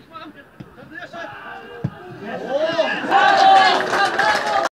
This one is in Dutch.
Griezmann. Oh.